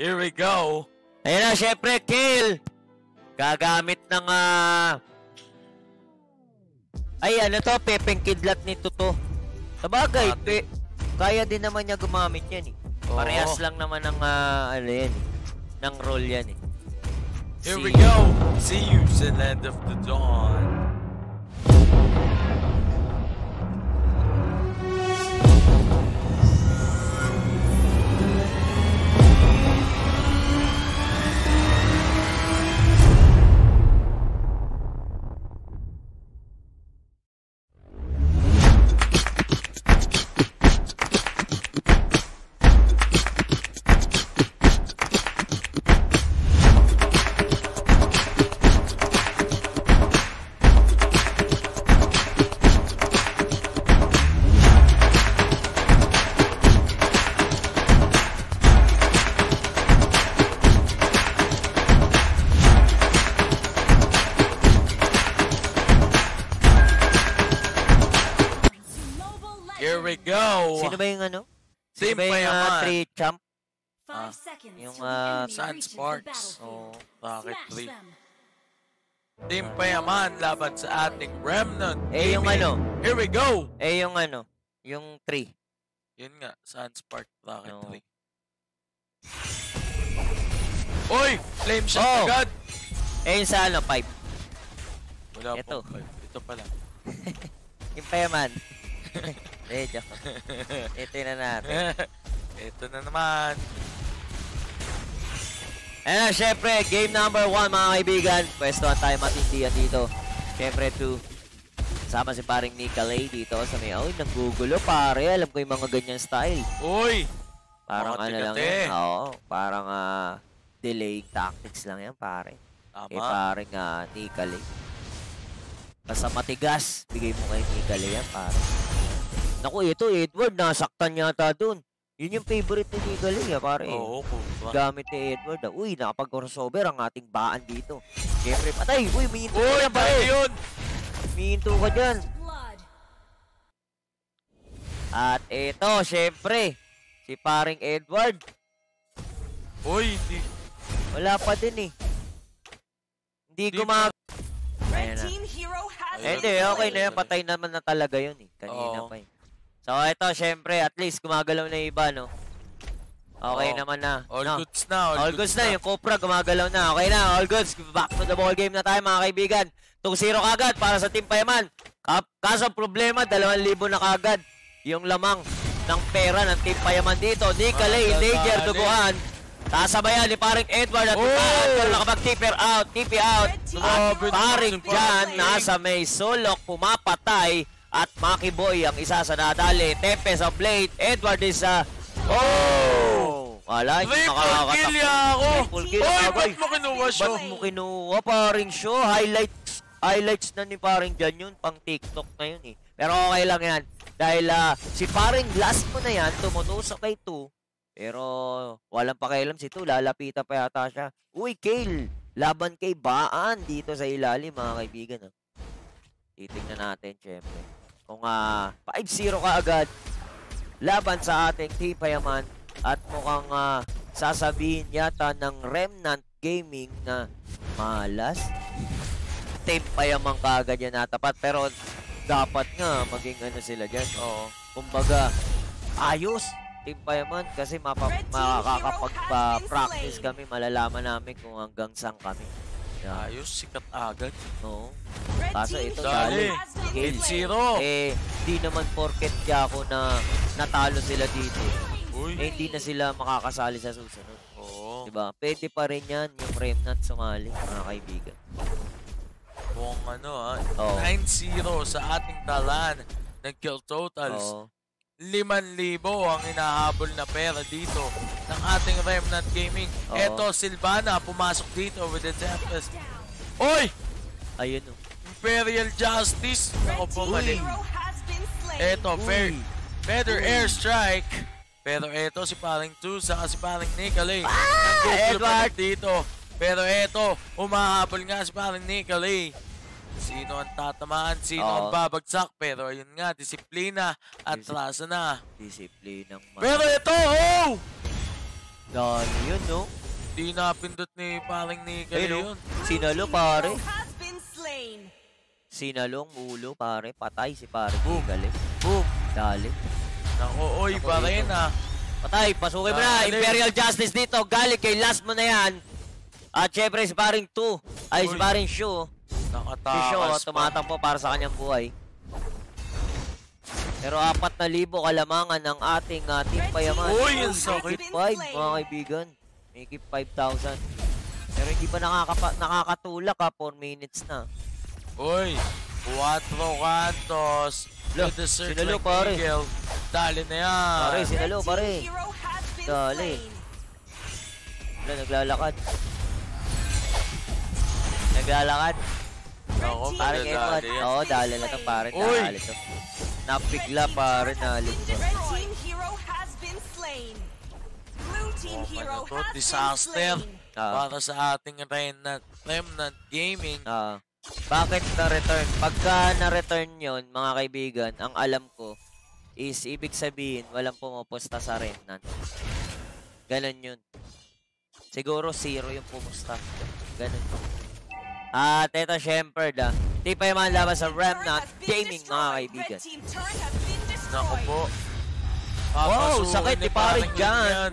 Here we go. Ayun na, syempre, kill! Gagamit ng, ah... Ay, ano to? Pepeng kidlat nito to. Sabagay, pe, kaya din naman niya gumamit yan eh. Oo. Parehas lang naman ng, ah, ano yan eh. Ng role yan eh. Here Si- we go. See you sa land of the dawn. Sino ba yung ano? Sino Team ba yung Payaman. three champ? Ah, yung, enemy Sun Sparks. battlefield. Oh, bakit three? Team Payaman laban sa ating Remnant. Eh, yung ano? Here we go. Eh, yung ano? Yung three. Yun nga, Sunspark Rocket Oo. 3. Oy! Flame shot Oh! agad! Eh, yung sa ano? Five. Wala Ito. pong five. Ito pala. Yung payaman. eh, joke. Ito na natin. Ito na naman. Ayan syempre, game number one, mga kaibigan. Pwestuhan tayo matindihan dito. Syempre, two. Kasama si paring Nika Lay dito sa may, oy, nanggugulo, pare. Alam ko yung mga ganyan style. Uy! Parang ano lang yan. Oo, parang ah, delaying tactics lang yan, pare. Eh, Tama. paring uh, Nika Lay. Basta matigas, bigay mo kay Nika Lay yan, pare. Naku, ito, Edward, nasaktan yata dun. Yun yung favorite ni Nika Lay, ah, pare. Oo, kumpra. gamit ni Edward. ah. Uy, nakapag-crossover ang ating baan dito. Siyempre, patay. Uy, mihinto Uy, ka dyan, pare. yun! Mihinto ka dyan. At ito, siyempre, si paring Edward. Uy, hindi. Wala pa din eh. Hindi Di gumag... Red Ayan na. team hero has Ayun. Hindi, okay na yan. Patay naman na talaga yun eh. Kanina Oo. pa eh. So, ito, siyempre, at least gumagalaw na iba, no? Okay Oo. naman na. All no? goods na, all, All goods na, yung Cobra gumagalaw na. Okay na, all goods. Back to the ball game na tayo mga kaibigan. 2-0 kagad para sa Team Payaman. Ka- Kaso problema, 2,000 na kagad yung lamang ng pera ng Team Payaman dito. Nicolay, Madadali. Danger, Duguan. Sasabayan ni paring Edward at Oh! Pero nakapag-tipper out, TP out. Team At paring paring. nasa may sulok, pumapatay. At Maki Boy ang isa sa nadali. Tempest of Blade. Edward is sa... Oh! Wala, hindi Triple nakakatak. kill ako! Triple kill, Aboy. ba't mo kinuha siya? Ba't mo kinuha? Paring show. Highlights. Highlights na ni paring dyan yun. Pang TikTok na yun eh. Pero okay lang yan. Dahil ah, si paring last mo na yan, tumutusok kay 2. Pero walang pakialam si 2. Lalapitan pa yata siya. Uy, Kale. Laban kay Baan dito sa ilalim, mga kaibigan. ah. Titignan natin, syempre. Kung ah 5-0 ka agad, laban sa ating Team Payaman at mukhang ah, sasabihin yata ng Remnant Gaming na malas. Team Payaman ka agad yan natapat pero dapat nga maging ano sila dyan. Oo. Kumbaga, ayos. Team Payaman kasi hero has kami, malalaman namin kung hanggang saan kami. Yeah. Ayos, sikat agad. No. Red Kaso ito, dali. Game. 8-0. Eh, di naman porket ako na natalo sila dito. Uy. Eh, hindi na sila makakasali sa susunod. Oo. Diba? Pwede pa rin yan yung Remnant sumali, mga kaibigan. Kung ano ah, Oo. 9-0 sa ating talan ng kill totals. Oo. 5,000 ang inahabol na pera dito ng ating Remnant Gaming. Oo. Eto, Silvana, pumasok dito with the Tempest. Oy! Ayun o. Imperial Justice. Ako po mali. Eto, fair, Uy. better Uy. airstrike. Pero eto, si paring 2, saka si paring Nicolay. Ah, Edward! dito. Pero eto, umahabol nga si paring Nicolay. Sino ang tatamaan, sino ang Oo. babagsak. Pero ayun nga, disiplina at Disi- trasa na. Discipline ng mga... Pero ito, oh! Dali Yun, no? Di napindot ni paring Nickel Ayun, yun. no? Sinalo, pare. Hero has been slain. Sinalong, ulo, pare. Patay si pare. Boom. Galing. Boom. Dali. Naku, oy, Ako pa ah. Patay, pasukin mo na. Dali. Imperial Justice dito. Galing kay last mo na yan. At syempre, si paring 2. Ay, si Uy. paring Shu. Si Shu, Nakatakas pa. tumatakbo para sa kanyang buhay. Pero apat na libo kalamangan ng ating uh, team payaman. Uy, ang sakit. been 5, slain. mga kaibigan. May keep 5,000. Pero hindi pa nakakapa, nakakatulak ha, 4 minutes na. Uy, Cuatro Cantos. Lo, With the search sinalo, like pare. Eagle. Dali na yan. Pare, si- Sinalo, pare. Dali. Wala, naglalakad. Naglalakad. Team Parang dali, Edward. dali yan. Oo, dali na to pare. Uy. Dali to. Napigla has nalit to. destroyed. Red team hero has been slain. Blue team Oh, hero to? has Disaster. been slain. Ah. Para sa ating Remnant, Remnant Gaming. Ah. bakit na-return? Pagka na-return yon mga kaibigan, ang alam ko is ibig sabihin walang pumupusta sa Remnant. Ganon yun. Siguro zero yung pumusta. Ganon. At ito syempre da. Yung mga laban sa Remnant Gaming mga kaibigan. Naku po. Wow, sakit ni pare dyan.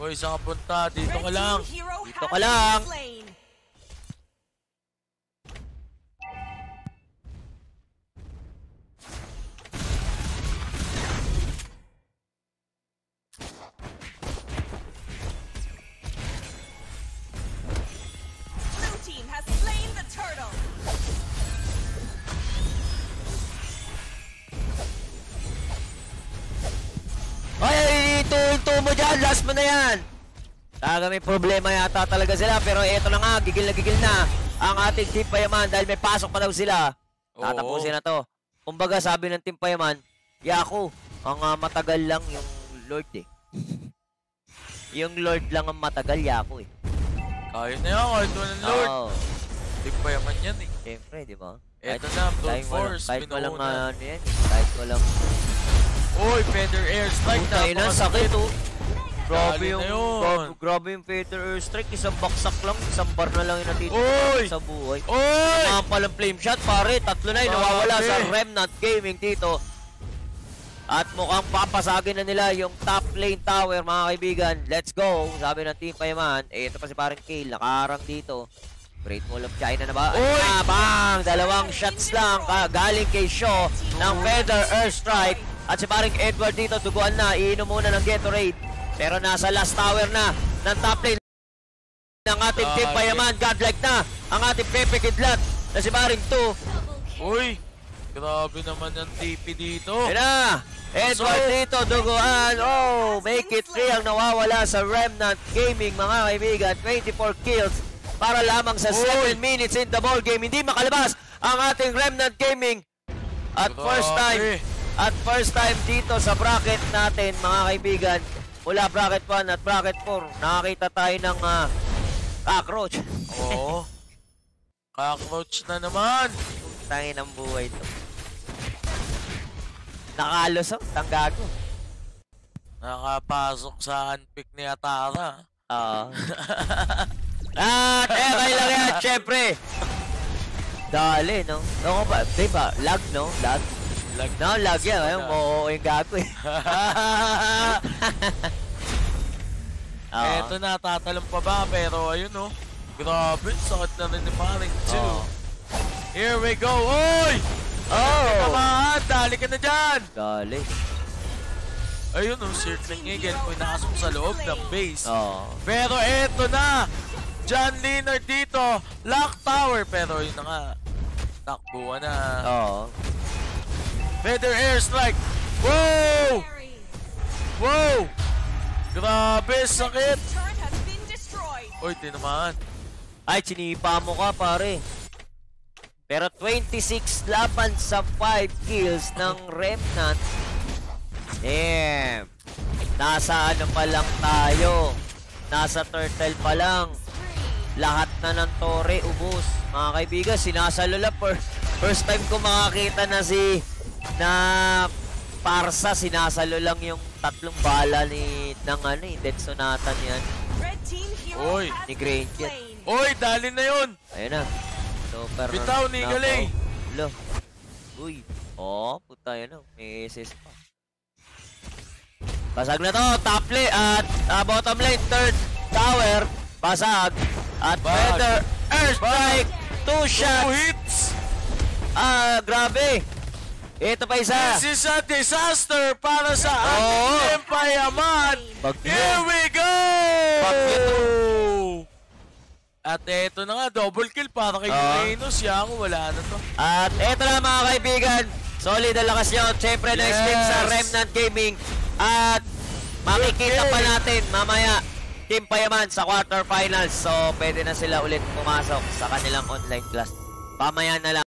Uy, saan ka punta? Dito ka lang. Dito ka lang. Last mo na yan. Taga may problema yata talaga sila. Pero eto na nga, gigil na gigil na ang ating Team Payaman dahil may pasok pa daw sila. Tatapusin na to. Kumbaga sabi ng Team Payaman, Yako, ang ah, matagal lang yung Lord eh. yung Lord lang ang matagal, Yako eh. Kaya na yan, kahit walang Lord. Oo, Di pa yaman yan eh. siyempre, di ba? Eto na, Brute kahit walang- Force, Kahit walang ano yan eh. Kahit walang... Uy, Feather Air Strike Puta, ina, napakasakit. sakit oh. Grabe Dali yung, grabe, grabe yung Feather Airstrike. Isang baksak lang, isang bar na lang yung natitira sa buhay. Uy! Mga palang flame shot, pare. Tatlo na yung nawawala Grabe. sa Remnant Gaming dito. At mukhang papasagin na nila yung top lane tower, mga kaibigan. Let's go. Sabi ng Team Payaman. Eh, ito pa si parang Kale, nakaharang dito. Great Wall of China na ba? Uy! Ah, bang! Dalawang shots lang ka, galing kay Shaw ng Feather Airstrike. At si paring Edward dito, duguan na. Iinom muna ng Gatorade. Pero nasa last tower na ng top lane ng ating Team Grabe. Payaman. Godlike na ang ating Pepe Kidlat na si paring 2. Uy! Grabe naman yung TP dito. Yan na! Edward dito, duguan. Oh, make it 3 ang nawawala sa Remnant Gaming, mga kaibigan. 24 kills para lamang sa 7 Uy! minutes in the ball game. Hindi makalabas ang ating Remnant Gaming. At first time, at first time dito sa bracket natin, mga kaibigan, mula bracket 1 at bracket 4, nakakita tayo ng ah, cockroach. Oo. Cockroach na naman. Tangin ang buhay to. Nakalusot, ang gago. Nakapasok sa unpick ni Atara. Oo. At eh, kailan yan, syempre. Dali, no? No, ba, di ba? Lag, no? Lag. Lag. No, lag yan. Ayun, mo yung gago eh. Oo. Eto na, tatalong pa ba? Pero ayun oh. Grabe, sakit na rin ni Paring Chu. Oo. Here we go. Oy! Oh! Kamahan, dali ka na dyan! Dali. Ayun oh, circling Eagle po nakasok sa loob ng base. Oo. Pero eto na! John Leonard dito, lock tower. Pero yun na nga, takbuhan na. Oo. Feather airstrike. Wow! Wow! Grabe, sakit! Uy, tinamaan. Ay, sinipa mo ka, pare. Pero 26 laban sa 5 kills ng Remnant. Damn. Nasa ano pa lang tayo. Nasa turtle pa lang. Lahat na ng tore, ubos. Mga kaibigan, sinasalula. Per, first time ko makakita na si na Parsa, sinasalo lang yung tatlong bala ni ng ano eh, Dead Sonata niyan. Oy, ni slain. Oy, dali na yun! Ayun na. Super Bitaw ni. Galay. Lo. Uy. Oh, puta yan oh. May SS pa. Basag na to. Top lane at ah, bottom lane. Third tower. Basag. At Bag. Feather. Airstrike. Two Two shots. hits! Ah, grabe. Ito pa isa. This is a disaster para sa ating empayaman! Bagyo. Here we go! Bagyo. At eto na nga, double kill para kay. Uranus. Yako, wala na to. At eto na mga kaibigan, solid ang lakas nyo. Siyempre, next Yes. team sa Remnant Gaming. At makikita pa natin mamaya Team Payaman sa quarterfinals. So, pwede na sila ulit pumasok sa kanilang online class. Pamaya na lang.